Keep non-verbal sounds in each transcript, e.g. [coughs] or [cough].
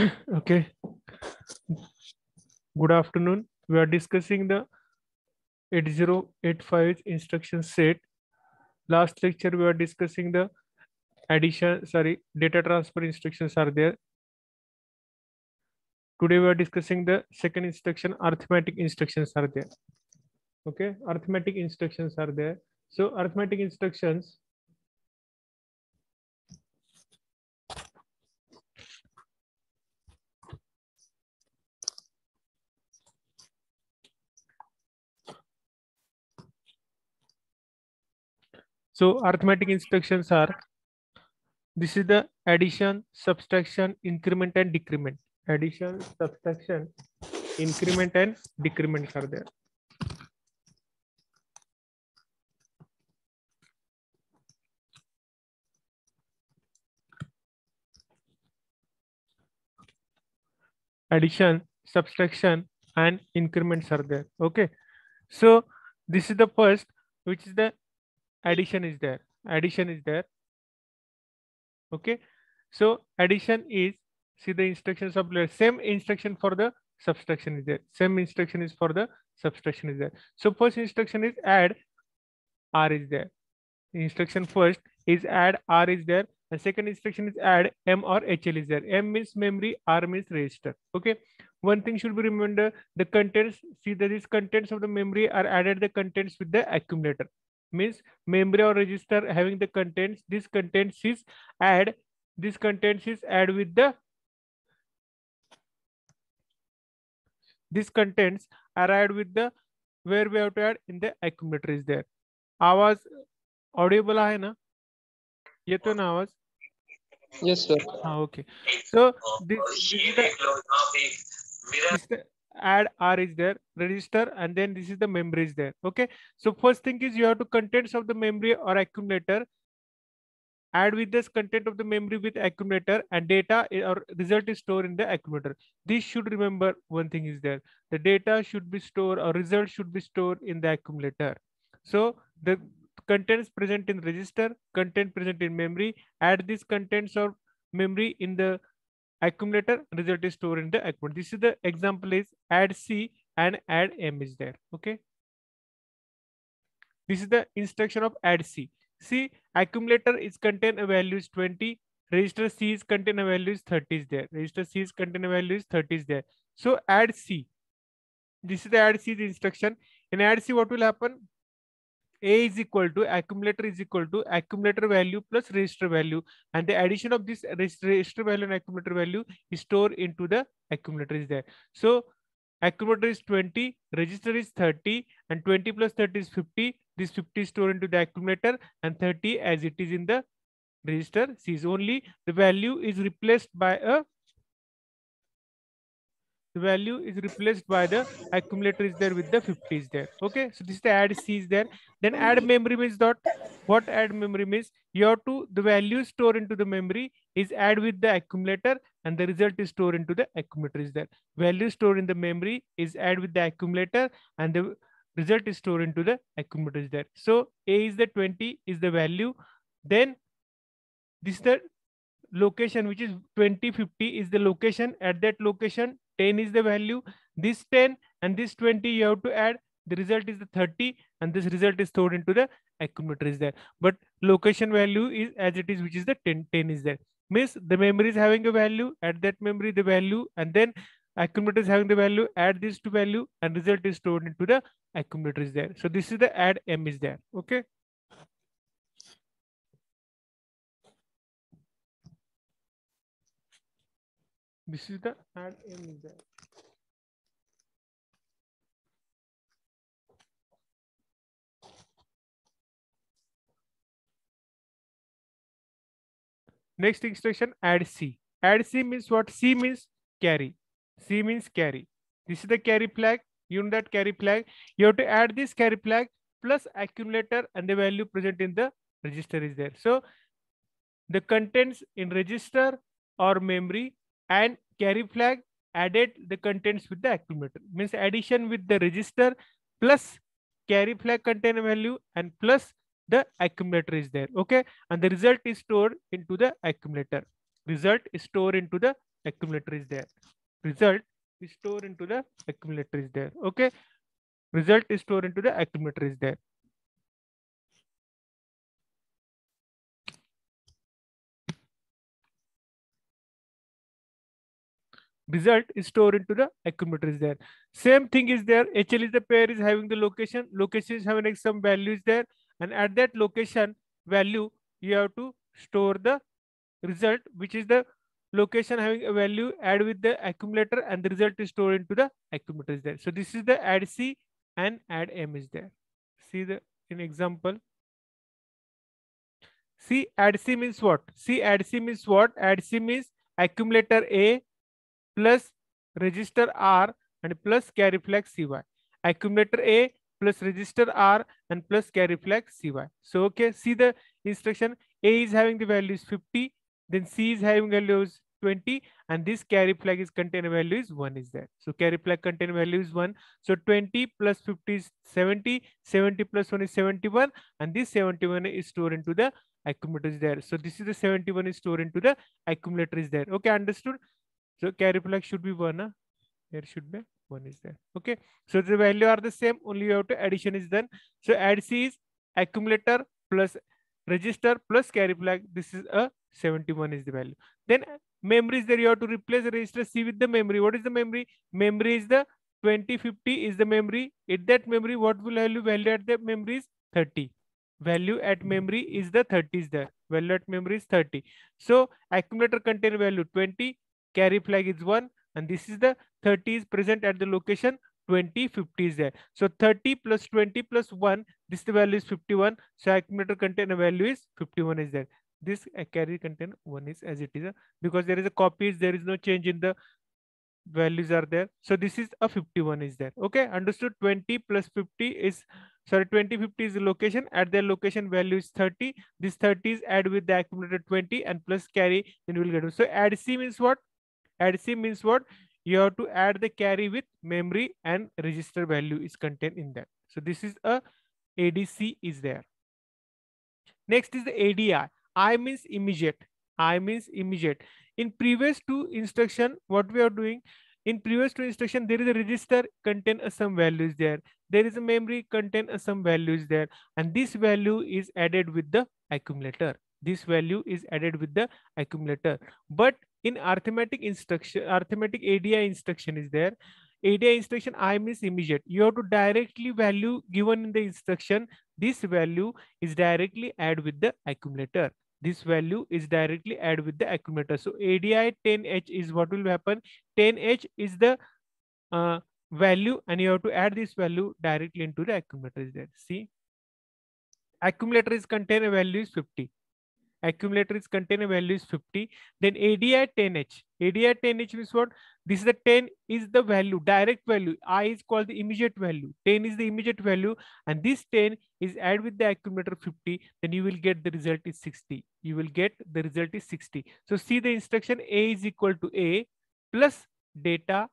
[coughs] okay. Good afternoon. We are discussing the 8085 instruction set. Last lecture we are discussing the addition, sorry, data transfer instructions are there. Today we are discussing the second instruction, arithmetic instructions are there. Okay, arithmetic instructions are there. So arithmetic instructions So arithmetic instructions are, this is the addition, subtraction, increment and decrement. Addition, subtraction, increment and decrement are there. Addition, subtraction and increments are there. Okay. So this is the first, which is the addition is there. Addition is there. Okay. So addition is see the instructions of same instruction for the subtraction is there. Same instruction is for the subtraction is there. So first instruction is add r is there. Instruction first is add r is there. And second instruction is add m or hl is there. M means memory r means register. Okay. One thing should be remembered the contents see that these contents of the memory are added the contents with the accumulator means memory or register having the contents this contents is add this contents is add with the this contents are add with the where we have to add in the accumulator is there आवाज Audible आहे ना येतो ना आवाज Yes, sir. हा okay so this this the add r is there register and then this is the memory is there okay? So first thing is you have to contents of the memory or accumulator. Add with this content of the memory with accumulator and data or result is stored in the accumulator. This should remember one thing is there the data should be stored or result should be stored in the accumulator. So the contents present in register content present in memory add these contents of memory in the accumulator result is stored in the accumulator. This is the example is add C and add M is there. Okay. This is the instruction of add C. See accumulator is contain a value is 20. Register C is contain a value is 30 is there. Register C is contain a value is 30 is there. So add C. This is the add C instruction. In add C, what will happen? A is equal to accumulator is equal to accumulator value plus register value and the addition of this register value and accumulator value is stored into the accumulator is there. So accumulator is 20, register is 30 and 20 plus 30 is 50. This 50 is stored into the accumulator and 30 as it is in the register is only the value is replaced by a the value is replaced by the accumulator is there with the 50 is there. Okay so this is the add c is there. Then add memory means dot. What add memory means? You have to the value stored into the memory is add with the accumulator and the result is stored into the accumulator is there. Value stored in the memory is add with the accumulator and the result is stored into the accumulator is there. So a is the 20 is the value. Then this is the location which is 2050 is the location. At that location 10 is the value this 10 and this 20 you have to add the result is the 30 and this result is stored into the accumulator is there. But location value is as it is which is the 10 10 is there. Means the memory is having a value at that memory the value and then accumulator is having the value add this to value and result is stored into the accumulator is there. So this is the add m is there okay this is the add m is there Next instruction, add C. Add C means what? C means carry. C means carry. This is the carry flag. You know that carry flag. You have to add this carry flag plus accumulator and the value present in the register is there. So the contents in register or memory and carry flag added the contents with the accumulator. Means addition with the register plus carry flag contain a value and plus the accumulator is there okay and the result is stored into the accumulator result is stored into the accumulator is there. Result is stored into the accumulator is there. Okay. Result is stored into the accumulator is there. Result is stored into the accumulator is there. Same thing is there. HL is the pair is having the location. Location is having some values there. And at that location value, you have to store the result, which is the location having a value add with the accumulator and the result is stored into the accumulator is there. So this is the add C and add M is there. See the in example. See add C means what? See add C means what? Add C means accumulator A plus register R and plus carry flag CY. Accumulator A plus register R and plus carry flag CY. So, okay, see the instruction A is having the values 50, then C is having values 20 and this carry flag is container value is 1 is there. So carry flag container value is 1. So 20 plus 50 is 70, 70 plus 1 is 71 and this 71 is stored into the accumulator is there. So this is the 71 is stored into the accumulator is there. Okay, understood? So carry flag should be one. Huh? There should be one is there. Okay. So the value are the same. Only you have to addition is done. So add C is accumulator plus register plus carry flag. This is a 71 is the value. Then memory is there. You have to replace the register C with the memory. What is the memory? Memory is the 2050 is the memory. At that memory, what will value? Value at the memory is 30. Value at memory is the 30 is there. Value at memory is 30. So accumulator contain value 20 carry flag is 1 and this is the 30 is present at the location 20 50 is there. So 30 plus 20 plus 1 this value is 51 so accumulator contain a value is 51 is there. This uh, carry contain 1 is as it is uh, because there is a copy there is no change in the values are there. So this is a 51 is there. Okay understood. 20 plus 50 is sorry 20 50 is the location. At their location value is 30 this 30 is add with the accumulator 20 and plus carry then we'll get it. so add c means what Add C means what? You have to add the carry with memory and register value is contained in that. So this is a ADC is there. Next is the ADI. I means immediate. I means immediate. In previous two instruction, what we are doing, in previous two instruction, there is a register contain some values there. There is a memory contain some values there. And this value is added with the accumulator. This value is added with the accumulator. But in arithmetic instruction, arithmetic ADI instruction is there. ADI instruction I means immediate. You have to directly value given in the instruction. This value is directly add with the accumulator. This value is directly add with the accumulator. So ADI 10H is what will happen. 10H is the uh, value and you have to add this value directly into the accumulator is there. See, accumulator is contain a value is 50 accumulator is contain a value is 50 then adi 10h adi 10h means what? This is the 10 is the value direct value. I is called the immediate value. 10 is the immediate value and this 10 is add with the accumulator 50 then you will get the result is 60 you will get the result is 60 so see the instruction a is equal to a plus data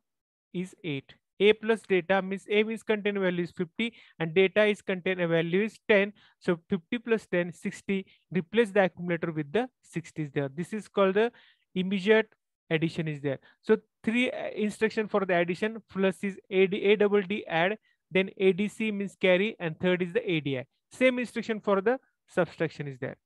is 8 a plus data means a means contain value is 50 and data is contain a value is 10 so 50 plus 10 60 replace the accumulator with the 60 is there. This is called the immediate addition is there. So three uh, instruction for the addition plus is ad a double d add then adc means carry and third is the adi same instruction for the subtraction is there.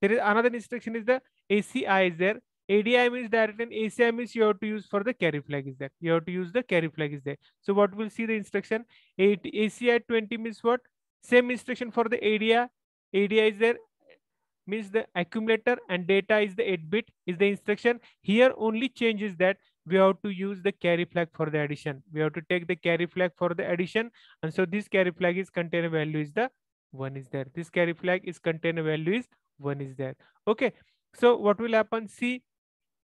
There is another instruction is the aci is there ADI means direct and ACI means you have to use for the carry flag is there. You have to use the carry flag is there. So what we'll see the instruction 8 ACI 20 means what? Same instruction for the ADI. ADI is there means the accumulator and data is the 8 bit is the instruction. Here only change is that we have to use the carry flag for the addition. We have to take the carry flag for the addition. And so this carry flag is container value is the one is there. This carry flag is container value is one is there. Okay. So what will happen? See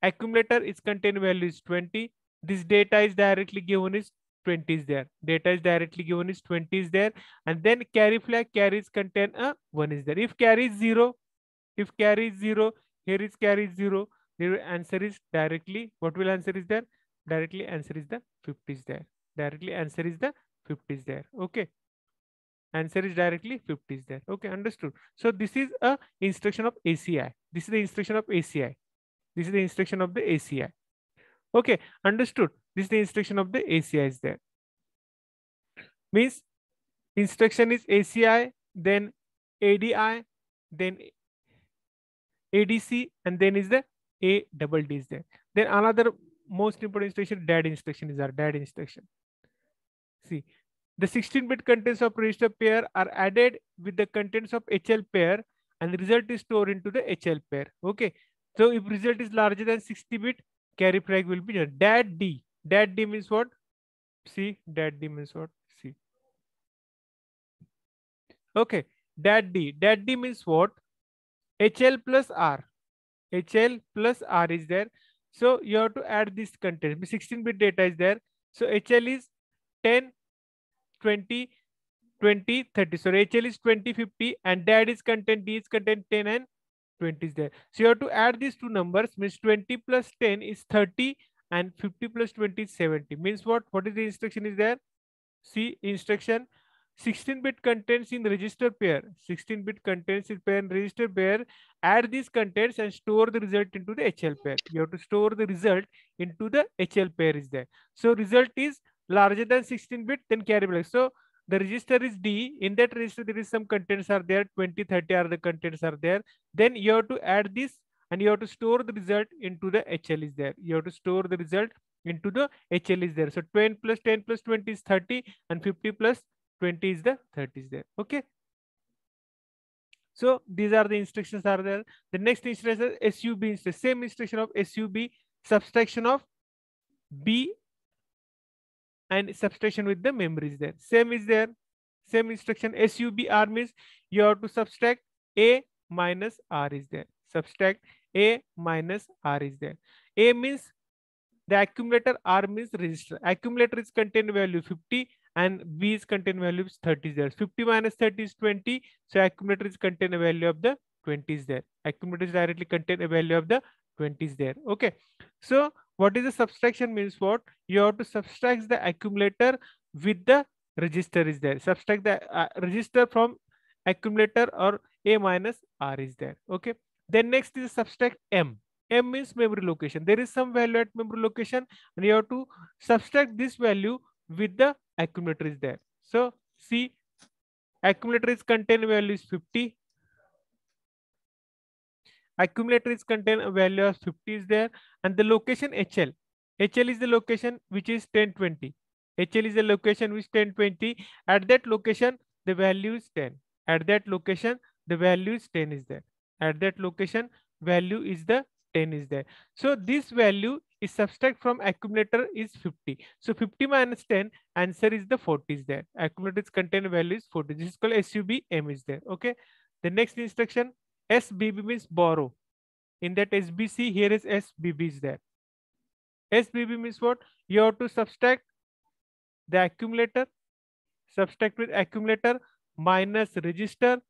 accumulator is contain value is 20 this data is directly given is 20 is there. Data is directly given is 20 is there. And then carry flag carries contain a uh, 1 is there. If carry is 0 if carry is 0 here is carry is 0 the answer is directly what will answer is there? Directly answer is the 50 is there. Directly answer is the 50 is there. Okay. Answer is directly 50 is there. Okay understood. So this is a instruction of aci this is the instruction of aci this is the instruction of the ACI. Okay, understood. This is the instruction of the ACI is there. Means instruction is ACI, then ADI, then ADC, and then is the A double D is there. Then another most important instruction, DAD instruction is our DAD instruction. See, the 16-bit contents of register pair are added with the contents of HL pair and the result is stored into the HL pair. Okay. So if result is larger than 60-bit, carry flag will be done. DAD D. DAD D means what? See, DAD D means what? See. Okay. DAD D. DAD D means what? HL plus R. HL plus R is there. So you have to add this content. 16-bit data is there. So HL is 10, 20, 20, 30. So HL is 20, 50 and DAD is content, D is content 10 and 20 is there. So you have to add these two numbers means 20 plus 10 is 30 and 50 plus 20 is 70. Means what? What is the instruction is there? See instruction 16-bit contents in register pair. 16-bit contents in pair and register pair. Add these contents and store the result into the HL pair. You have to store the result into the HL pair is there. So result is larger than 16-bit, then carry flag. So the register is D. In that register, there is some contents are there. 20, 30 are the contents are there. Then you have to add this and you have to store the result into the HL is there. You have to store the result into the HL is there. So 20 plus 10 plus 20 is 30 and 50 plus 20 is the 30 is there. Okay. So these are the instructions are there. The next instruction is SUB instruction. Same instruction of SUB subtraction of B and subtraction with the memory is there. Same is there. Same instruction SUBR means you have to subtract A minus R is there. Subtract A minus R is there. A means the accumulator R means register. Accumulator is contain value 50 and B is contain value is 30 is there. 50 minus 30 is 20. So accumulator is contain a value of the 20 is there. Accumulator is directly contain a value of the 20 is there. Okay. So what is the subtraction means what? You have to subtract the accumulator with the register is there. Subtract the uh, register from accumulator or A minus R is there. Okay. Then next is subtract M. M means memory location. There is some value at memory location and you have to subtract this value with the accumulator is there. So see accumulator is contain value is 50 accumulator is contain a value of 50 is there and the location HL. HL is the location which is 1020. HL is the location which 1020. At that location, the value is 10. At that location, the value is 10 is there. At that location, value is the 10 is there. So this value is subtract from accumulator is 50. So 50 minus 10, answer is the 40 is there. Accumulator is contain value is 40. This is called SUB M is there. Okay. The next instruction, SBB means borrow. In that SBC, here is SBB is there. SBB means what? You have to subtract the accumulator, subtract with accumulator minus register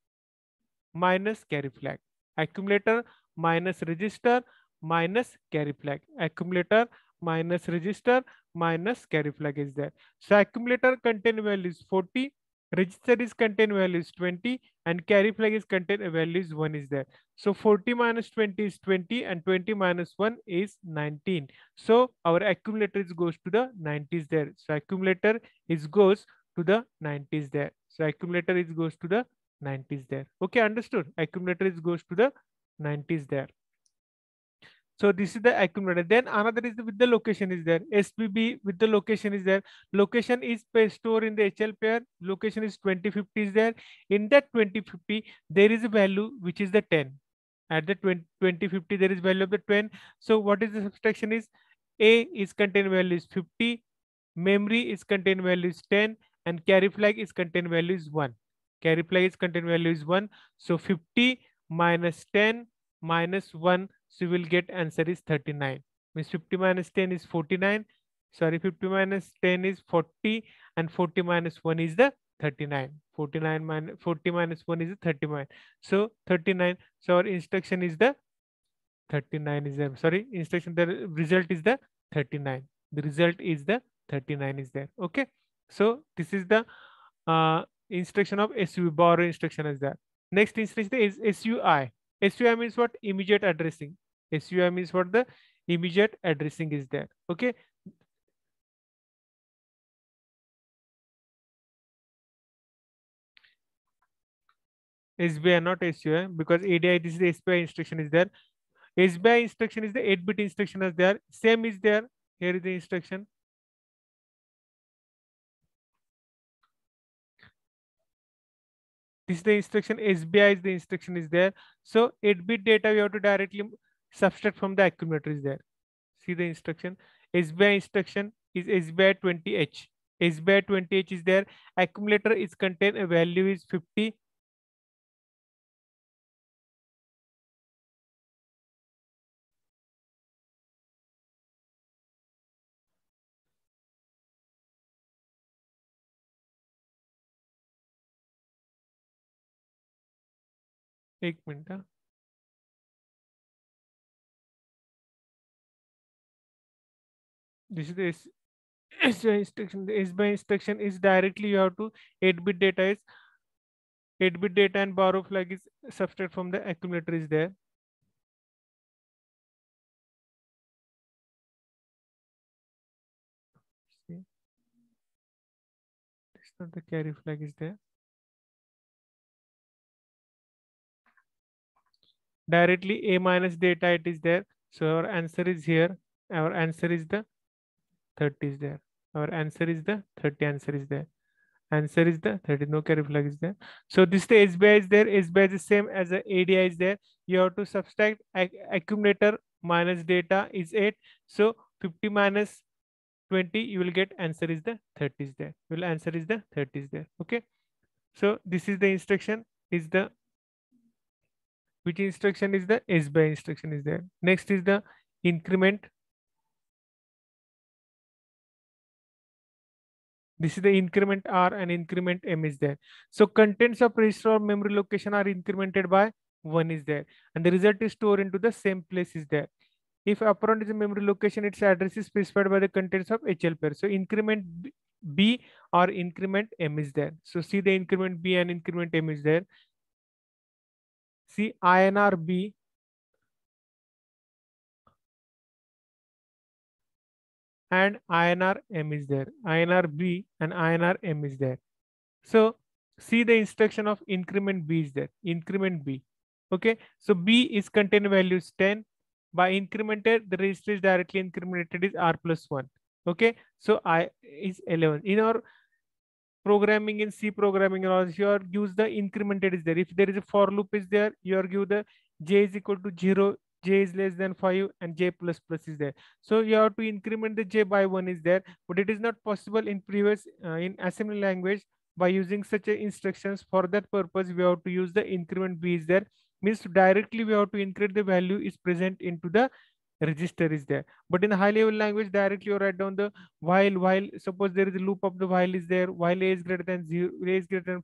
minus carry flag. Accumulator minus register minus carry flag. Accumulator minus register minus carry flag is there. So accumulator contain value is 40 register is contain value is 20 and carry flag is contain value is 1 is there. So 40 minus 20 is 20 and 20 minus 1 is 19. So our accumulator is goes to the 90s there. So accumulator is goes to the 90s there. So accumulator is goes to the 90s there. Okay, understood. Accumulator is goes to the 90s there. So this is the accumulator. Then another is with the location is there. SBB with the location is there. Location is stored in the HL pair. Location is 2050 is there. In that 2050, there is a value which is the 10. At the 20, 2050, there is value of the 10. So what is the subtraction is A is contain value is 50. Memory is contain value is 10 and carry flag is contain value is 1. Carry flag is contain value is 1. So 50 minus 10 minus 1 so you will get answer is 39. Means 50 minus 10 is 49. Sorry, 50 minus 10 is 40 and 40 minus 1 is the 39. 49 minus 40 minus 1 is the 39. So 39. So our instruction is the 39 is there. Sorry, instruction the result is the 39. The result is the 39 is there. Okay. So this is the uh, instruction of SU borrow instruction is there. Next instruction is SUI. SUI means what? Immediate addressing. SUI means what the immediate addressing is there. Okay. SBI, not SUI, because ADI, this is the SBI instruction is there. SBI instruction is the 8-bit instruction is there. Same is there. Here is the instruction. This is the instruction. SBI is the instruction is there. So 8-bit data we have to directly subtract from the accumulator is there. See the instruction. SBI instruction is SBI 20H. SBI 20H is there. Accumulator is contain a value is 50 एक minute हाँ this is the S SBI instruction. The SBI instruction is directly you have to 8-bit data is 8-bit data and borrow flag is subtract from the accumulator is there. See, it's not the carry flag is there. Directly a minus data it is there. So our answer is here. Our answer is the 30 is there. Our answer is the 30 answer is there. Answer is the 30 no carry flag is there. So this the SBI is there. SBI is the same as the ADI is there. You have to subtract. Accumulator minus data is 8 so 50 minus 20 you will get answer is the 30 is there. Will answer is the 30 is there. Okay? So this is the instruction. Is the which instruction is the SBI instruction is there. Next is the increment. This is the increment R and increment M is there. So contents of register or memory location are incremented by one is there. And the result is stored into the same place is there. If operand is a memory location, its address is specified by the contents of HL pair. So increment B or increment M is there. So see the increment B and increment M is there. See INR B and INR M is there. INR B and INR M is there. So see the instruction of increment B is there. Increment B. Okay. So B is contain values 10. By incremented, the register is directly incremented is R plus 1. Okay. So I is 11. In our programming in C programming or you are use the incremented is there. If there is a for loop is there, you are give the j is equal to zero, j is less than five, and j plus plus is there. So you have to increment the j by one is there, but it is not possible in previous uh, in assembly language by using such instructions. For that purpose, we have to use the increment b is there. Means directly we have to increase the value is present into the register is there. But in the high level language directly you write down the while while suppose there is a loop of the while is there while a is greater than zero a is greater than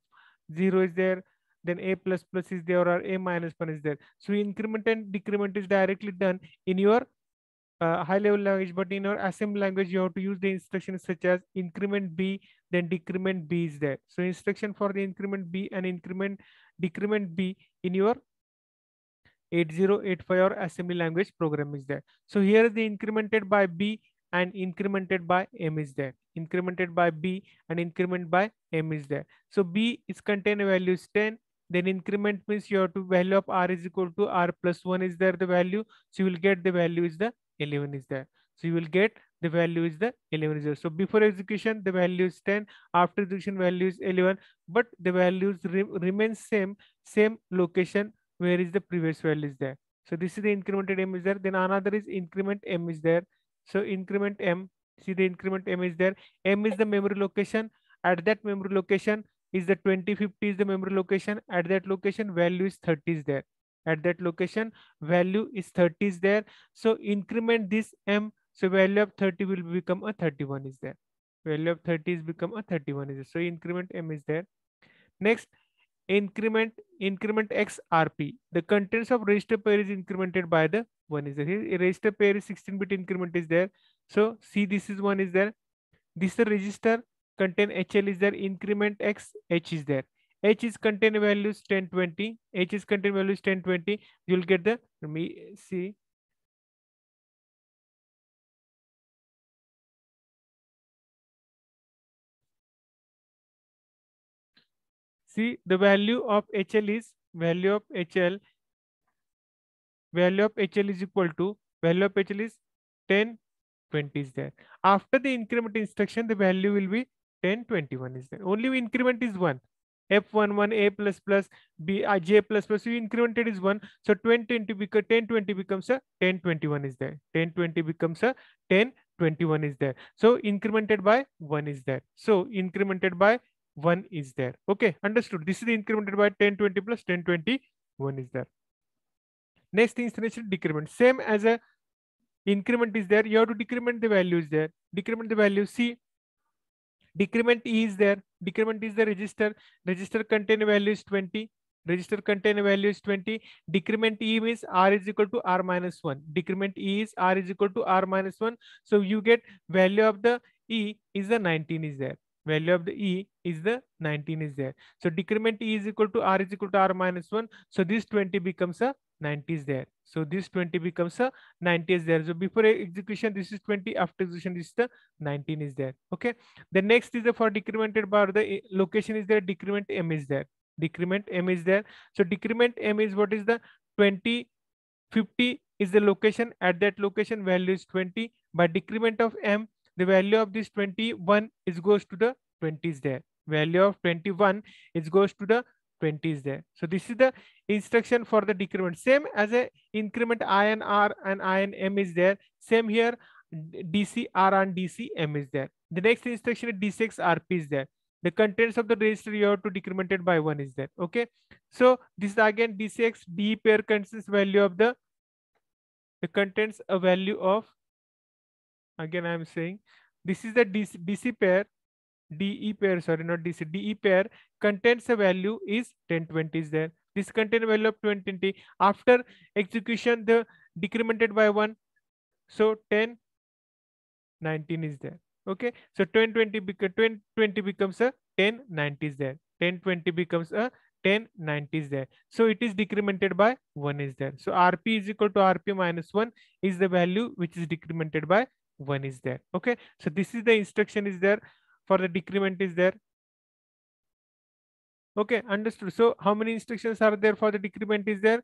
zero is there then a plus plus is there or a minus one is there. So increment and decrement is directly done in your uh, high level language but in your assembly language you have to use the instructions such as increment b then decrement b is there. So instruction for the increment b and increment decrement b in your 8085 or assembly language program is there. So here the incremented by B and incremented by M is there. Incremented by B and increment by M is there. So B is contain values 10. Then increment means you have to value of R is equal to R plus 1 is there the value. So you will get the value is the 11 is there. So you will get the value is the 11 is there. So before execution, the value is 10. After execution, value is 11. But the values re remain same, same location where is the previous value is there. So this is the incremented m is there. Then another is increment m is there. So increment m, see the increment m is there. M is the memory location. At that memory location is the 2050 is the memory location. At that location value is 30 is there. At that location value is 30 is there. So increment this m. So value of 30 will become a 31 is there. Value of 30 is become a 31 is there. So increment m is there. Next increment increment XRP. the contents of register pair is incremented by the one is there. Here register pair is 16 bit increment is there. So see this is one is there. This the register contain hl is there increment x h is there. H is contain values 10 20 h is contain values 10 20 you'll get the me see See the value of HL is value of HL. Value of HL is equal to value of HL is 10, 20 is there. After the increment instruction, the value will be 10, 21 is there. Only increment is one. F11 A plus plus B I J plus plus you incremented is one. So 10 20 become 10 20 becomes a 10 21 is there. 10 20 becomes a 10 21 is there. So incremented by one is there. So incremented by one is there. Okay, understood. This is incremented by 10 20 plus 10 20 one is there. Next installation decrement. Same as a increment is there. You have to decrement the values there. Decrement the value. See decrement e is there decrement is the register register contain value is 20 register contain value is 20 decrement e means r is equal to r minus 1 decrement e is r is equal to r minus 1 so you get value of the e is the 19 is there value of the e is the 19 is there. So decrement e is equal to r is equal to r minus 1 so this 20 becomes a 90 is there. So this 20 becomes a 90 is there. So before execution this is 20 after execution this is the 19 is there. Okay? The next is the for decremented bar the location is there decrement m is there. Decrement m is there. So decrement m is what is the 20 50 is the location. At that location value is 20 by decrement of m the value of this 21 is goes to the 20s there. Value of 21 is goes to the 20s there. So this is the instruction for the decrement. Same as a increment i and r and i and m is there. Same here dc r and dc m is there. The next instruction is DCX rp is there. The contents of the register you have to decrement it by one is there. Okay? So this is again DCX d pair contains value of the the contents a value of again i am saying this is the dc, DC pair DE pair, sorry, not DC, DE pair contains a value is 1020 is there. This contain value of 2020. After execution, the decremented by one. So 10, 19 is there. Okay. So 1020 becomes 20 becomes a 10, 90 is there. 1020 becomes a 10, 90 is there. So it is decremented by 1 is there. So RP is equal to RP minus 1 is the value which is decremented by 1 is there. Okay. So this is the instruction is there for the decrement is there. Okay, understood. So how many instructions are there for the decrement is there?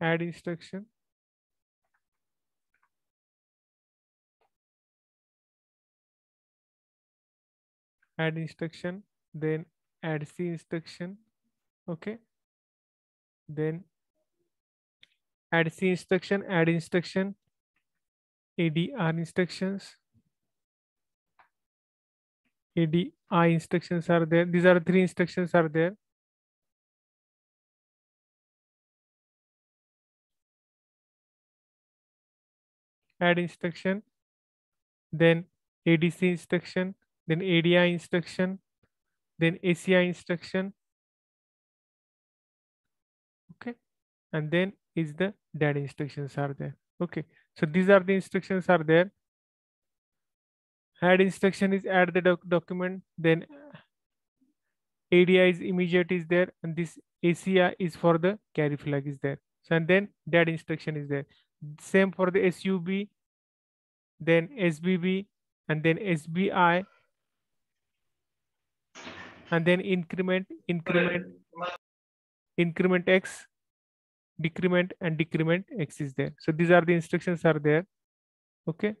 Add instruction. Add instruction then add c instruction okay? Then add c instruction add instruction adr instructions. Adi instructions are there. These are three instructions are there. Add instruction then adc instruction then ADI instruction, then ACI instruction. Okay, and then is the data instructions are there. Okay, so these are the instructions are there. Add instruction is add the doc document, then ADI is immediate is there, and this ACI is for the carry flag is there. So and then that instruction is there. Same for the SUB, then SBB, and then SBI, and then increment, increment, increment x, decrement and decrement x is there. So these are the instructions are there. Okay.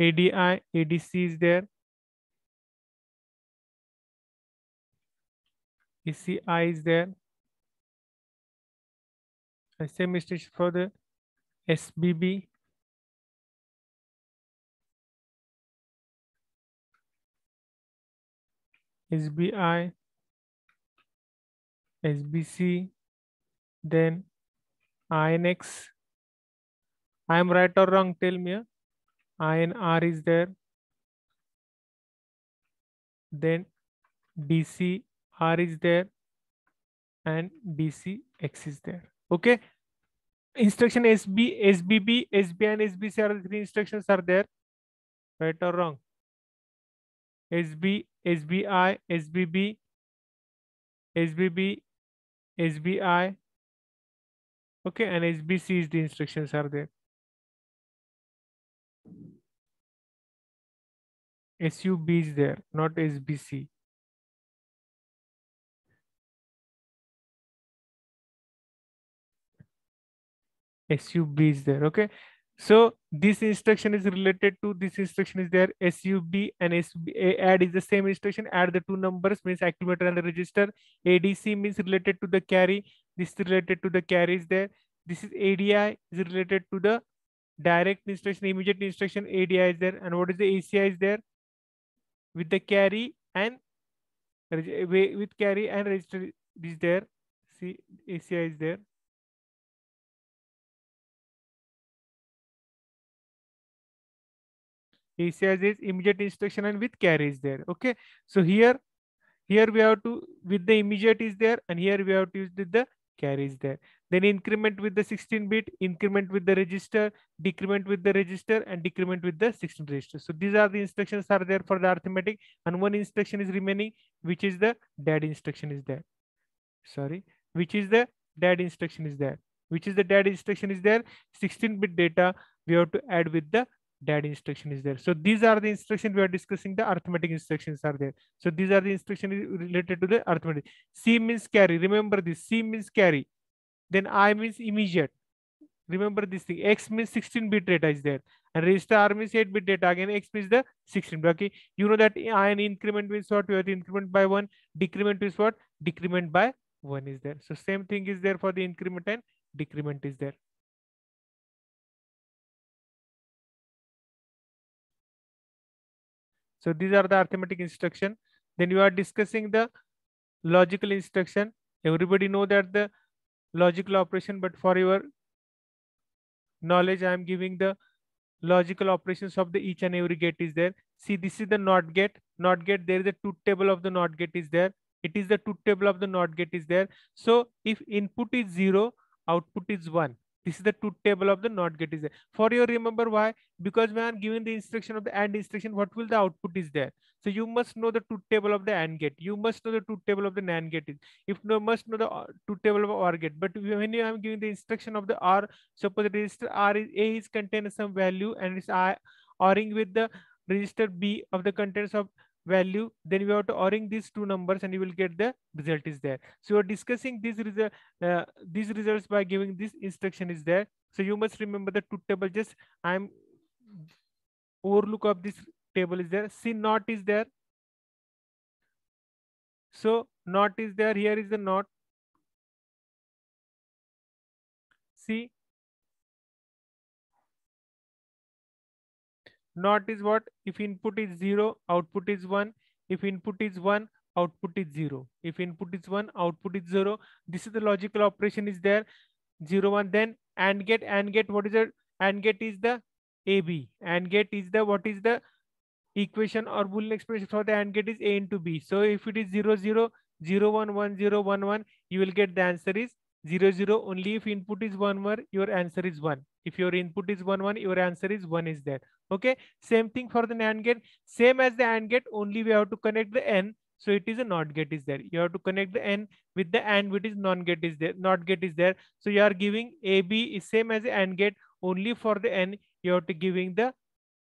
ADI, ADC is there. ECI is there. And same instruction for the SBB. SBI, SBC, then INX. I am right or wrong? Tell me. INR is there. Then DCR is there. And DCX is there. Okay. Instruction SB, SBB, SB and SBC are three instructions are there. Right or wrong? SB, SBI, SBB, SBB, SBI. Okay, and SBC is the instructions are there. SUB is there, not SBC. SUB is there. Okay. So this instruction is related to this instruction is there. SUB and SB, add is the same instruction. Add the two numbers means accumulator and the register. ADC means related to the carry. This is related to the carry is there. This is ADI is related to the direct instruction, immediate instruction. ADI is there. And what is the ACI is there? With the carry and with carry and register is there. See ACI is there. He says is immediate instruction and with carry is there. Okay so here here we have to with the immediate is there and here we have to use the, the carry is there. Then increment with the 16 bit increment with the register decrement with the register and decrement with the 16 register. So these are the instructions are there for the arithmetic and one instruction is remaining which is the dead instruction is there. Sorry which is the dead instruction is there? Which is the dead instruction is there? 16 bit data we have to add with the dad instruction is there. So these are the instructions we are discussing. The arithmetic instructions are there. So these are the instructions related to the arithmetic. C means carry. Remember this. C means carry. Then I means immediate. Remember this thing. X means 16 bit data is there. And register R means 8 bit data. Again, X means the 16 bit. Okay. You know that I and increment means what? We have to increment by 1. Decrement is what? Decrement by 1 is there. So same thing is there for the increment and decrement is there. So these are the arithmetic instruction. Then you are discussing the logical instruction. Everybody know that the logical operation, but for your knowledge, I am giving the logical operations of the each and every gate is there. See, this is the NOT gate. NOT gate, there is a truth table of the NOT gate is there. It is the truth table of the NOT gate is there. So if input is zero, output is one. This is the truth table of the NOT gate is there. For your remember why? Because when I'm giving the instruction of the AND instruction, what will the output is there? So you must know the truth table of the AND gate. You must know the truth table of the NAND gate. If no, must know the uh, truth table of OR gate. But when you am giving the instruction of the OR, suppose the register R is A is contain some value and it's I ORing with the register B of the contents of value then you have to ORing these two numbers and you will get the result is there. So you're discussing these result uh, these results by giving this instruction is there. So you must remember the two table just i'm overlook of this table is there. See not is there. So not is there here is the not. See not is what? If input is 0 output is 1 if input is 1 output is 0 if input is 1 output is 0 this is the logical operation is there. 0 1 then and get and get what is it? And get is the ab and get is the what is the equation or boolean expression for the and get is a into b. So if it is 0 0 0 1 1 0 1 1 you will get the answer is 0 0 only if input is 1 1 your answer is 1 if your input is 1 1 your answer is 1 is there. Okay? Same thing for the NAND gate. Same as the AND gate only we have to connect the N so it is a NOT gate is there. You have to connect the N with the AND which is non gate is there NOT gate is there. So you are giving AB is same as the AND gate only for the N you have to giving the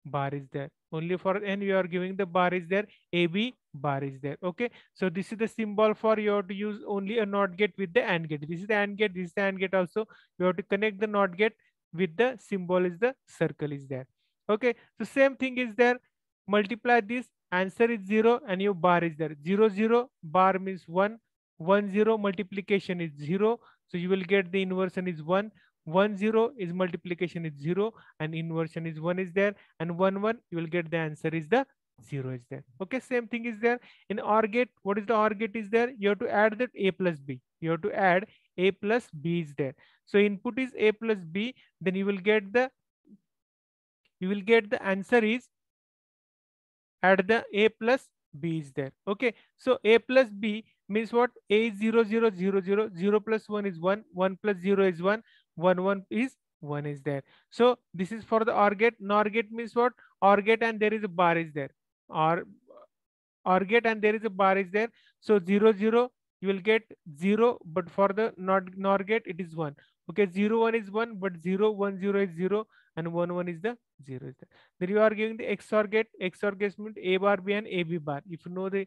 bar is there only for N you are giving the bar is there AB bar is there okay? So this is the symbol for you have to use only a NOT gate with the AND gate this is the AND gate this is the AND gate also. You have to connect the NOT gate with the symbol is the circle is there okay? So same thing is there. Multiply this answer is 0 and your bar is there. 0 0 bar means 1 1 0 multiplication is 0 so you will get the inversion is 1 1 0 is multiplication is 0 and inversion is 1 is there and 1 1 you will get the answer is the 0 is there. Okay same thing is there. In OR gate what is the OR gate is there? You have to add that a plus b. You have to add a plus b is there. So input is a plus b then you will get the you will get the answer is add the a plus b is there. Okay so a plus b means what? A is 0 0 0 0 0 plus 1 is 1 1 plus 0 is 1 1 1 is 1 is there so this is for the or gate nor gate means what or gate and there is a bar is there or OR gate and there is a bar is there. So 0, 0, you will get 0, but for the not NOR gate, it is 1. Okay, 0, 1 is 1, but 0, 1, 0 is 0 and 1, 1 is the 0 is there. Then you are giving the XOR gate, XOR gate means A bar B and AB bar. If you know the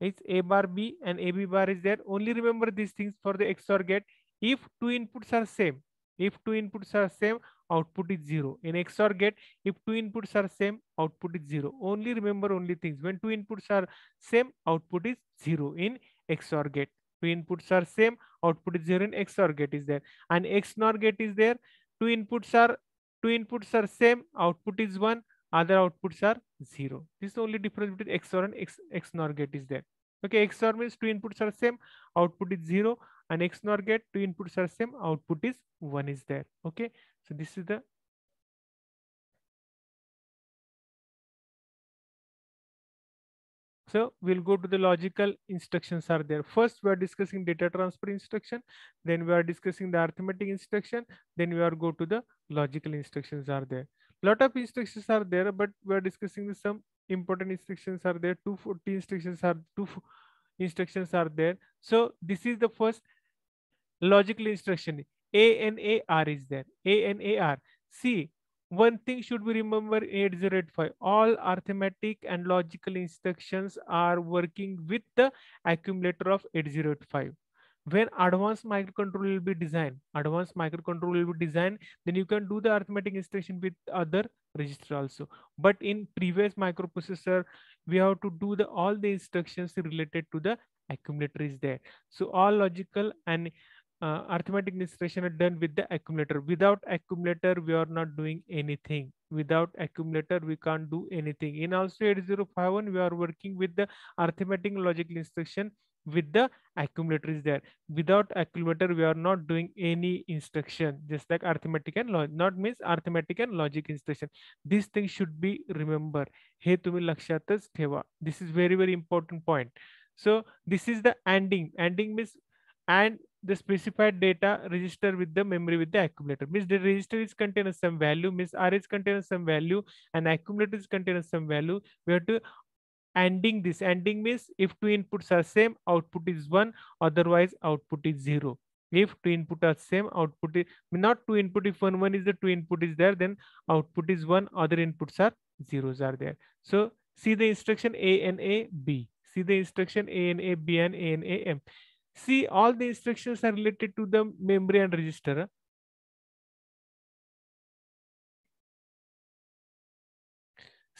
it's A bar B and AB bar is there. Only remember these things for the XOR gate. If two inputs are same, if two inputs are same, output is zero. In XOR gate, if two inputs are same, output is zero. Only remember only things. When two inputs are same, output is zero in XOR gate. Two inputs are same, output is zero in XOR gate is there. And XNOR gate is there. Two inputs are two inputs are same, output is one, other outputs are zero. This is the only difference between XOR and X, XNOR gate is there. Okay, XOR means two inputs are same, output is zero, and XNOR gate two inputs are same, output is one is there. Okay, so this is the So we'll go to the logical instructions are there. First, we are discussing data transfer instruction. Then we are discussing the arithmetic instruction. Then we are go to the logical instructions are there. Lot of instructions are there, but we are discussing some important instructions are there. 240 instructions are two instructions are there. So this is the first logical instruction. A N A R is there. A N A R. See, one thing should be remember 8085 all arithmetic and logical instructions are working with the accumulator of 8085 when advanced microcontroller will be designed advanced microcontroller will be designed then you can do the arithmetic instruction with other register also but in previous microprocessor we have to do the all the instructions related to the accumulator is there so all logical and uh, arithmetic instruction are done with the accumulator. Without accumulator, we are not doing anything. Without accumulator, we can't do anything. In also 8051, we are working with the arithmetic logical instruction with the accumulator is there. Without accumulator, we are not doing any instruction, just like arithmetic and logic. Not means arithmetic and logic instruction. This thing should be remember. He तुम्ही लक्षातच ठेवा. This is very very important point. So this is the ANDing. ANDing means and the specified data register with the memory with the accumulator means the register is contains some value means r is contains some value and accumulator is contains some value we have to ANDing this ending means if two inputs are same output is one otherwise output is zero. If two input are same output is not two input if one one is the two input is there then output is one other inputs are zeros are there. So see the instruction a and a b. See the instruction a and a b and a and a m. See, all the instructions are related to the memory and register.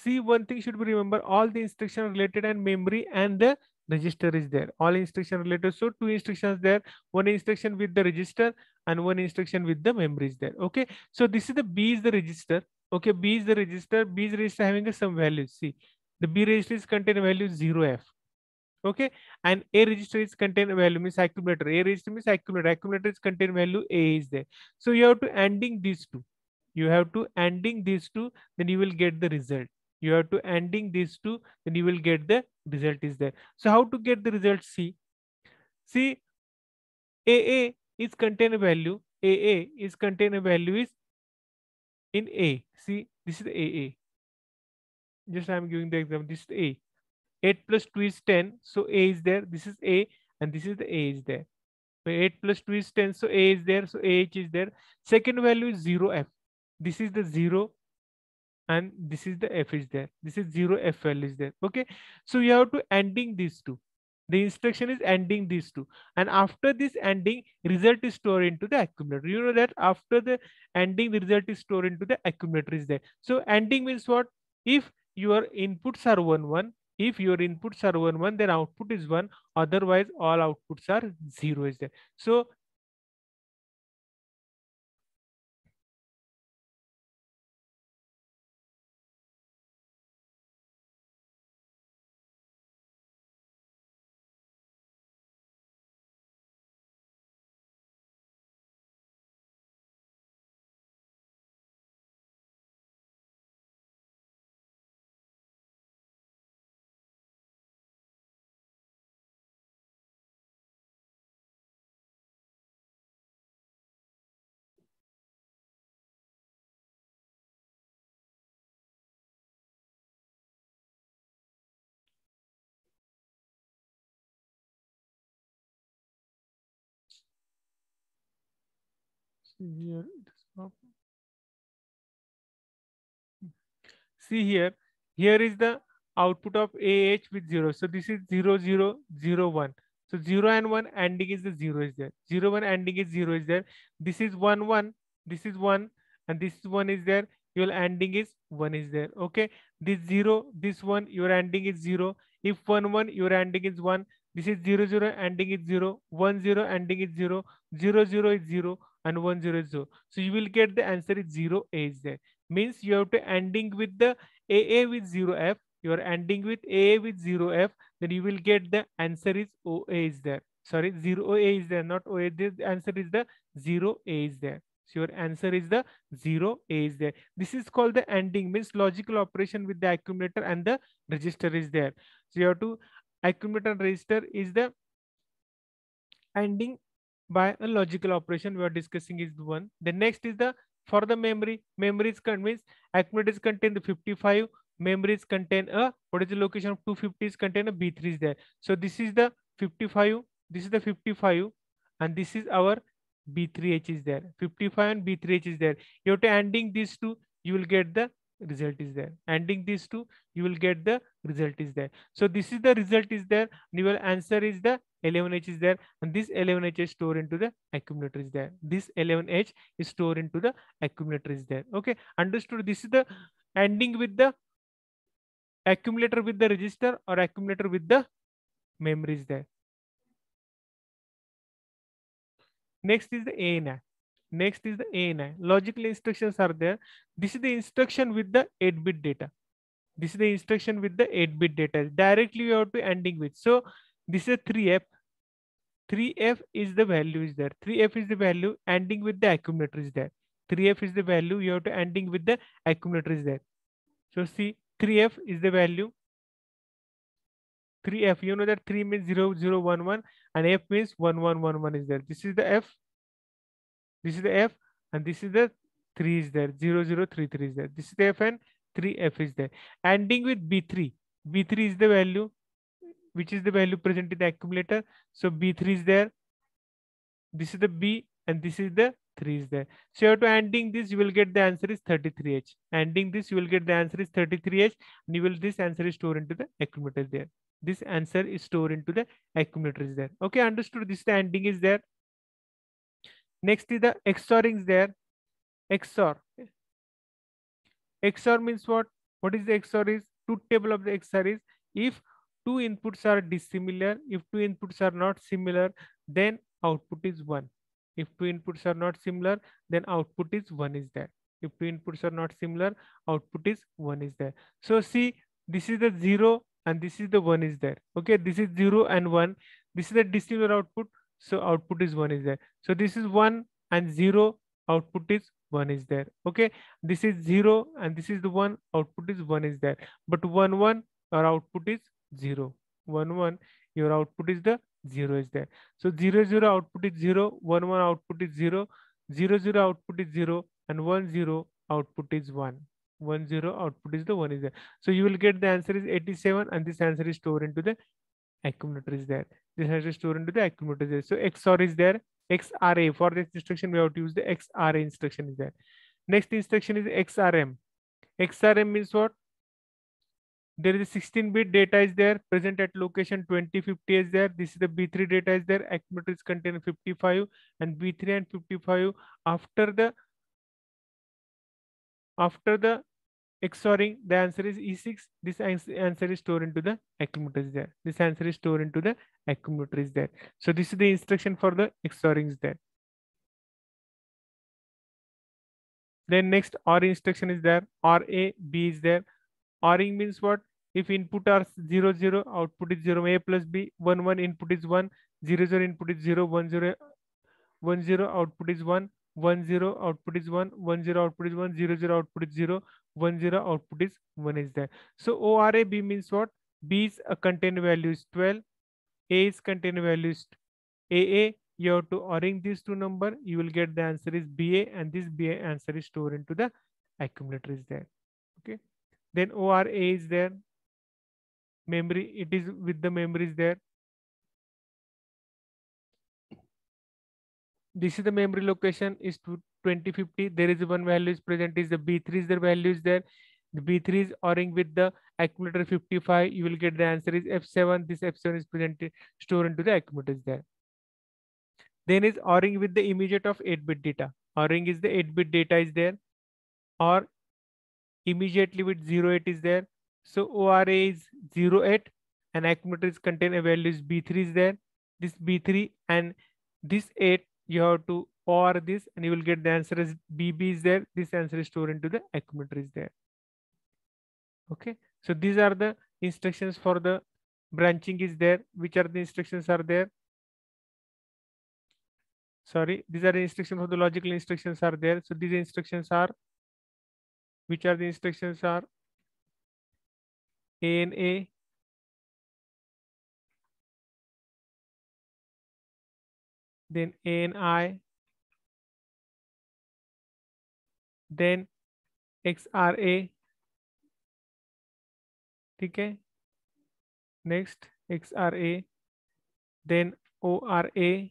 See, one thing should be remember, all the instruction related and memory and the register is there. All instruction related. So two instructions there, one instruction with the register and one instruction with the memory is there. Okay. So this is the B is the register. Okay. B is the register. B is register having some values. See, the B register is contain value 0F okay and a register is contain value means accumulator a register means accumulator accumulator is contain value a is there so you have to ending these two you have to ending these two then you will get the result you have to ending these two then you will get the result is there so how to get the result see see aa is contain a value aa is contain a value is in a see this is aa just i am giving the example this is a 8 plus 2 is 10. So A is there. This is A and this is the A is there. So 8 plus 2 is 10. So A is there. So AH is there. Second value is 0F. This is the 0 and this is the F is there. This is 0 fl is there. Okay. So you have to ending these two. The instruction is ending these two. And after this ending result is stored into the accumulator. You know that after the ending the result is stored into the accumulator is there. So ending means what? If your inputs are 1, 1, if your inputs are 1 1 then output is 1 otherwise all outputs are 0 is there so see here it is not see here. Here is the output of ah with 0 so this is 0 0 0 1 so 0 and 1 ending is the 0 is there. Zero one ending is 0 is there. This is 1 1 this is 1 and this one is there. Your ending is 1 is there. Okay? This 0 this one your ending is 0 if 1 1 your ending is 1 this is 0 0 ending is 0 1 0 ending is 0 0 0 is 0 and 1 0 is 0 so you will get the answer is 0 a is there. Means you have to ending with the aa with 0 f. You are ending with aa with 0 f. Then you will get the answer is oa is there. Sorry 0 oa is there not oa the answer is the 0 a is there. So your answer is the 0 a is there. This is called the ending means logical operation with the accumulator and the register is there. So you have to accumulator register is the ending by a logical operation we are discussing is one. The next is the for the memory memories means accumulators contain the 55 memories contain a what is the location of 250 is contain a b3 is there. So this is the 55 this is the 55 and this is our b3h is there. 55 and b3h is there. You have to ending these two you will get the result is there. Ending these two you will get the result is there. So this is the result is there. Your answer is the 11h is there. And this 11h is stored into the accumulator is there. This 11h is stored into the accumulator is there. Okay understood. This is the ending with the accumulator with the register or accumulator with the memory is there. Next is the ANI next is the ANI logical instructions are there. This is the instruction with the 8 bit data. This is the instruction with the 8 bit data. Directly you have to ending with. So this is 3f 3f is the value is there. 3f is the value ending with the accumulator is there. 3f is the value you have to ending with the accumulator is there. So see 3f is the value. 3f you know that 3 means 0 0 1 1 and f means 1 1 1 1 is there. This is the f this is the f and this is the 3 is there. 0 0 3 3 is there. This is the f and 3f is there. Ending with b3 b3 is the value. Which is the value present in the accumulator? So b3 is there. This is the b and this is the 3 is there. So you have to ending this you will get the answer is 33h ending this you will get the answer is 33h and you will this answer is stored into the accumulator there. This answer is stored into the accumulator is there. Okay understood. This ending is there next is the xoring is there. Xor xor means what? What is the xor is? Two table of the xor is. If two inputs are dissimilar if two inputs are not similar then output is one. If two inputs are not similar then output is one is there. If two inputs are not similar output is one is there. So see this is the zero and this is the one is there. Okay this is zero and one. This is the dissimilar output so output is one is there so this is one and zero output is one is there okay this is zero and this is the one output is one is there but one one our output is zero one one your output is the zero is there so zero zero output is zero one one output is zero zero zero output is zero and one zero output is one one zero output is the one is there so you will get the answer is 87 and this answer is stored into the accumulator is there. This has to store into the accumulator there. So xor is there. Xra for this instruction we have to use the xra instruction is there. Next instruction is xrm xrm means what? There is a 16 bit data is there. Present at location 2050 is there. This is the b3 data is there. Accumulator is contain 55 and b3 and 55 after the after the XORing, the answer is E6. This answer is stored into the accumulator is there. This answer is stored into the accumulator is there. So this is the instruction for the XORing is there. Then next OR instruction is there. OR A, B is there. ORing means what? If input are 0, 0, output is 0, A plus B, 1, 1, input is 1, 0, 0, input is 0, 1, 0, 1, 0, output is 1, 1, 0, output is 1, 1, 0, output is 1, 0, 0, output is 0, 1 0 output is 1 is there. So ora b means what? B is a contained value is 12 a is contained value is aa you have to ORing these two number you will get the answer is ba and this ba answer is stored into the accumulator is there. Okay? Then ora is there memory it is with the memory is there. This is the memory location is to 2050 there is one value is present is the b3 is the value is there. The b3 is ORing with the accumulator 55 you will get the answer is f7 this f7 is presented stored into the accumulator is there. Then is ORing with the immediate of 8-bit data ORing is the 8-bit data is there or immediately with 08 is there. So ORA is 08 and accumulator is contain a value is b3 is there. This b3 and this 8 you have to or this and you will get the answer as bb is there this answer is stored into the accumulator is there. Okay so these are the instructions for the branching is there. Which are the instructions are there? Sorry these are the instructions for the logical instructions are there. So these instructions are which are the instructions are? A and a. Then a and i then X R A, ठीक है? Next X R A, then O R A,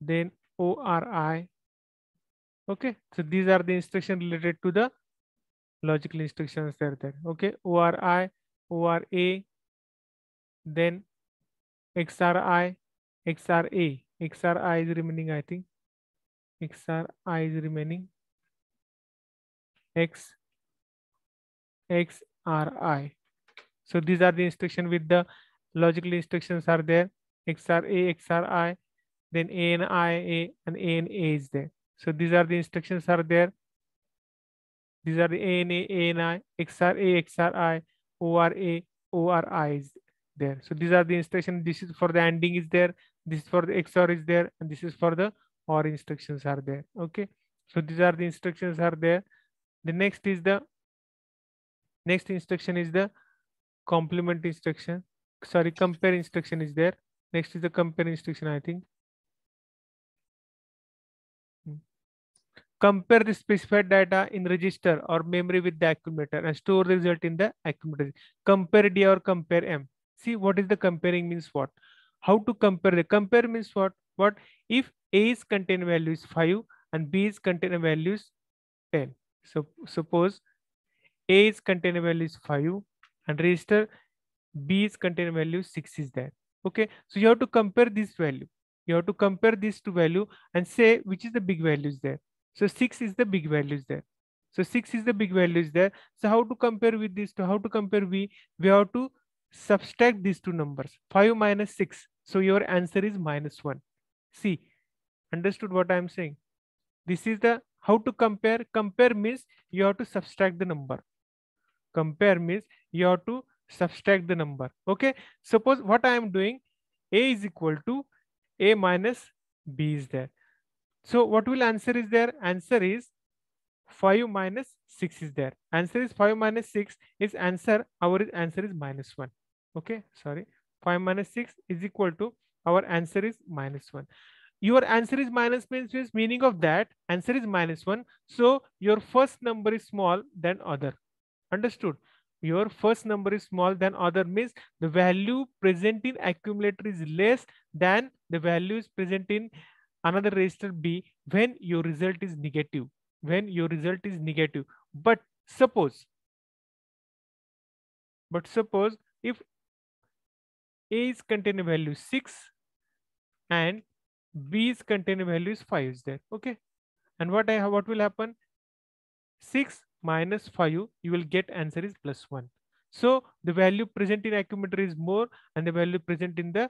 then O R I, okay? So these are the instruction related to the logical instruction okay O R I O R A then X R I X R A X R I is remaining I think xri is remaining. X, X, R, I. so these are the instruction with the logical instructions are there. Xra xri then a and i a and a and a is there. So these are the instructions are there. These are the a and a a and i xra xri ora ori is there. So these are the instructions this is for the ending is there. This is for the xor is there. And this is for the or instructions are there. Okay. So these are the instructions are there. The next is the next instruction is the complement instruction. Sorry compare instruction is there. Next is the compare instruction i think. Hmm. Compare the specified data in register or memory with the accumulator and store the result in the accumulator. Compare d or compare m. See what is the comparing means what? How to compare the compare means what? What if a is contain value is 5 and b is contain value is 10 so suppose a is contain value is 5 and register b is contain value 6 is there. Okay? So you have to compare this value. You have to compare these two value and say which is the big values there. So 6 is the big values there. So 6 is the big values there. So how to compare with this to how to compare we? We have to subtract these two numbers. 5 minus 6 so your answer is minus 1 see understood what i am saying? This is the how to compare. Compare means you have to subtract the number. Compare means you have to subtract the number. Okay? Suppose what i am doing a is equal to a minus b is there. So what will answer is there? Answer is 5 minus 6 is there. Answer is 5 minus 6 is answer our answer is minus 1 okay? Sorry. 5 minus 6 is equal to our answer is minus 1 your answer is minus means meaning of that answer is minus 1 so your first number is small than other. Understood? Your first number is small than other means the value present in accumulator is less than the values present in another register b when your result is negative. When your result is negative. But suppose but suppose if a is contain value 6 and b is contain value is 5 is there okay? And what i have what will happen? 6 minus 5 you will get answer is plus 1 so the value present in accumulator is more and the value present in the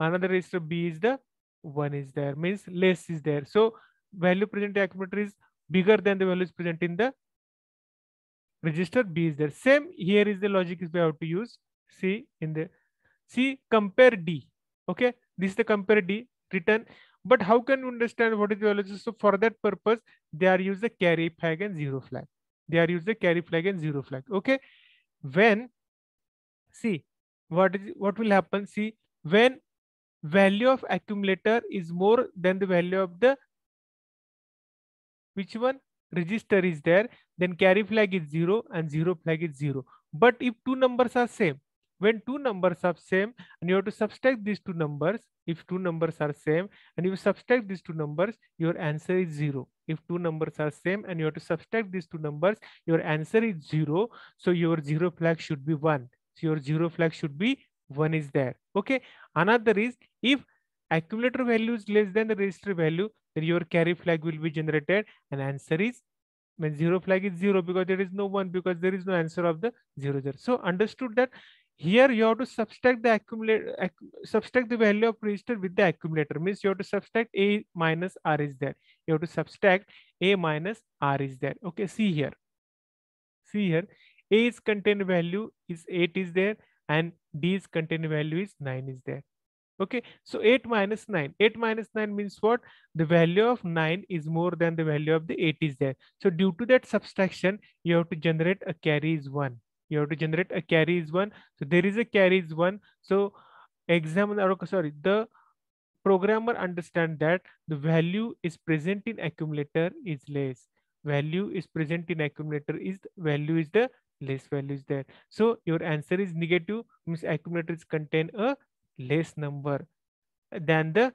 another register b is the 1 is there means less is there. So value present in accumulator is bigger than the values present in the register b is there. Same here is the logic is we have to use. See in the see compare d okay this is the compare d written but how can you understand what is the value? So for that purpose they are use the carry flag and zero flag. They are use the carry flag and zero flag. Okay? When see what is what will happen? See when value of accumulator is more than the value of the which one? Register is there. Then carry flag is zero and zero flag is zero. But if two numbers are same when two numbers are same and you have to subtract these two numbers if two numbers are same and you subtract these two numbers your answer is zero. If two numbers are same and you have to subtract these two numbers your answer is zero. So your zero flag should be one. So your zero flag should be one is there. Okay? Another is if accumulator value is less than the register value then your carry flag will be generated and answer is when zero flag is zero because there is no one because there is no answer of the zero zero. So understood that here you have to subtract the accumulate subtract the value of register with the accumulator. Means you have to subtract a minus r is there. You have to subtract a minus r is there. Okay see here. See here. A is contained value is 8 is there and d is contained value is 9 is there. Okay so 8 minus 9 8 minus 9 means what? The value of 9 is more than the value of the 8 is there. So due to that subtraction you have to generate a carry is 1 you have to generate a carry is 1 so there is a carry is 1 so examiner sorry the programmer understand that the value is present in accumulator is less. Value is present in accumulator is value is the less value is there. So your answer is negative means accumulator is contain a less number than the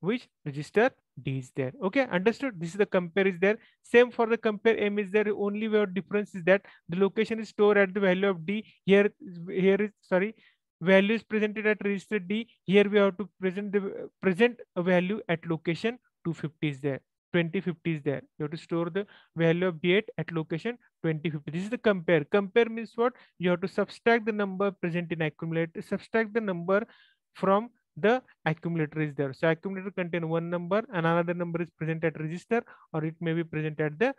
which register D is there. Okay, understood? This is the compare is there. Same for the compare M is there. Only where difference is that the location is stored at the value of D. Here, here is sorry, value is presented at register D. Here we have to present the present a value at location 250 is there. 2050 is there. You have to store the value of B8 at location 2050. This is the compare. Compare means what? You have to subtract the number present in accumulator, subtract the number from the accumulator is there. So accumulator contain one number and another number is present at register or it may be present at the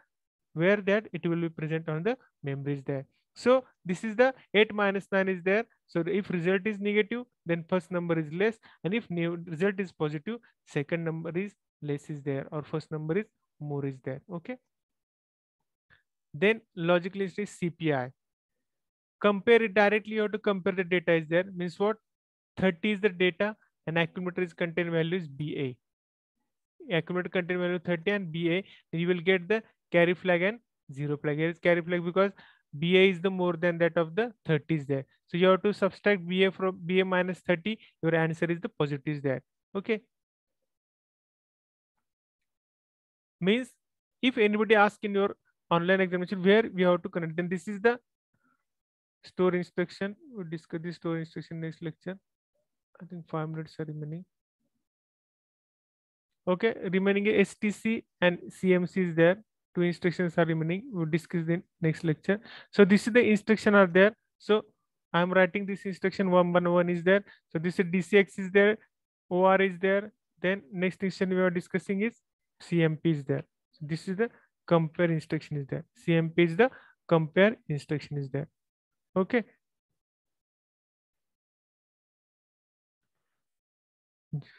where that it will be present on the memory is there. So this is the 8 minus 9 is there. So if result is negative, then first number is less. And if result is positive, second number is less is there or first number is more is there. Okay. Then logic list is CPI. Compare it directly. Have to compare the data is there. Means what? 30 is the data and accumulator is contained value is BA. Accumulator contained value 30 and BA. You will get the carry flag and zero flag. Here is carry flag because BA is the more than that of the 30 is there. So you have to subtract BA from BA minus 30. Your answer is the positive is there. Okay. Means if anybody asks in your online examination where we have to connect, then this is the store instruction. We'll discuss the store instruction next lecture. I think five minutes are remaining. Okay, remaining STC and CMC is there. Two instructions are remaining. We'll discuss in next lecture. So this is the instruction are there. So I'm writing this instruction one by one is there. So this is DCX is there, OR is there. Then next instruction we are discussing is CMP is there. So this is the compare instruction is there. CMP is the compare instruction is there. Okay.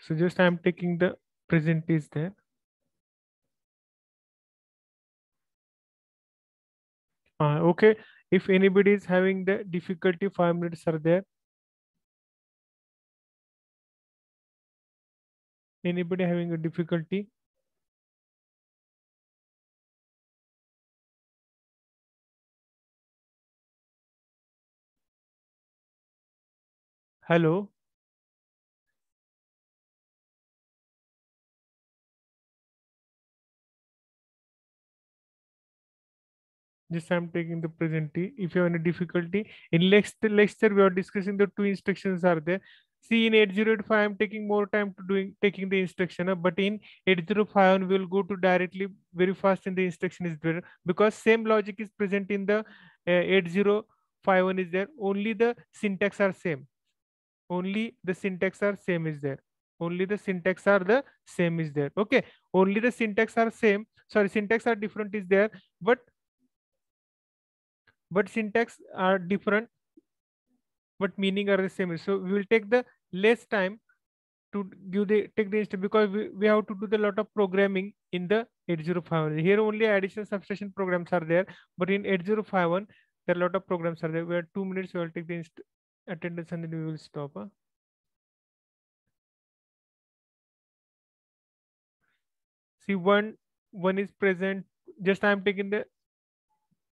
So just I'm taking the present is there. Uh, okay, if anybody is having the difficulty, five minutes are there. Anybody having a difficulty? Hello. Just I'm taking the present If you have any difficulty, in next lecture we are discussing the two instructions are there. See in 8085 I'm taking more time to doing taking the instruction, but in 8051 we will go to directly very fast in the instruction is there because same logic is present in the uh, 8051 is there. Only the syntax are same. Only the syntax are same is there. Only the syntax are the same is there. Okay. Only the syntax are same. Sorry, syntax are different is there, but but syntax are different but meaning are the same. So we will take the less time to give the take the instance because we, we have to do the lot of programming in the 8051 here only addition subtraction programs are there but in 8051 there are a lot of programs are there. We have two minutes we will take the attendance and then we will stop huh? see one one is present. Just i'm taking the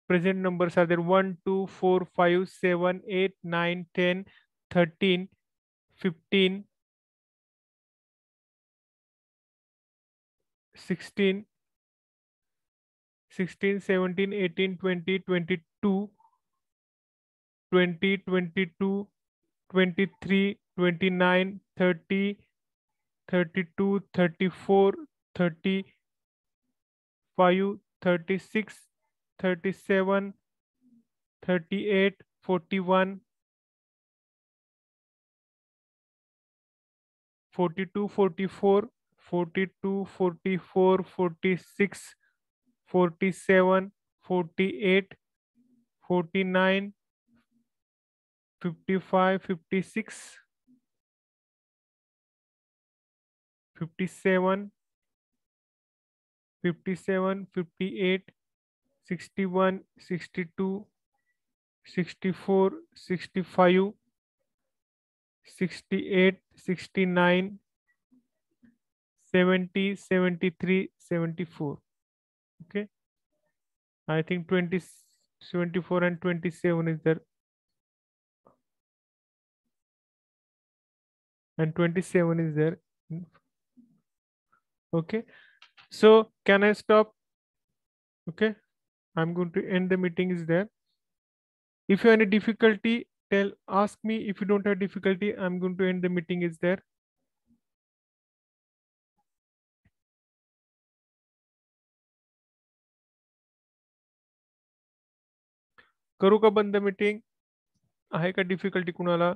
present numbers are there 1, 2, 4, 5, 7, 8, 9, 10, 13, 15, 16, 16, 17, 18, 20, 22, 20, 22, 23, 29, 30, 32, 34, 35, 36, 37 38 41 42 44 42 44 46 47 48 49 55 56 57 57 58 61 62 64 65 68 69 70 73 74 okay? I think 20 74 and 27 is there. And 27 is there. Okay? So can i stop? Okay i'm going to end the meeting is there if you have any difficulty tell ask me if you don't have difficulty i'm going to end the meeting is there करू का बंद meeting आहे का difficulty कुणाला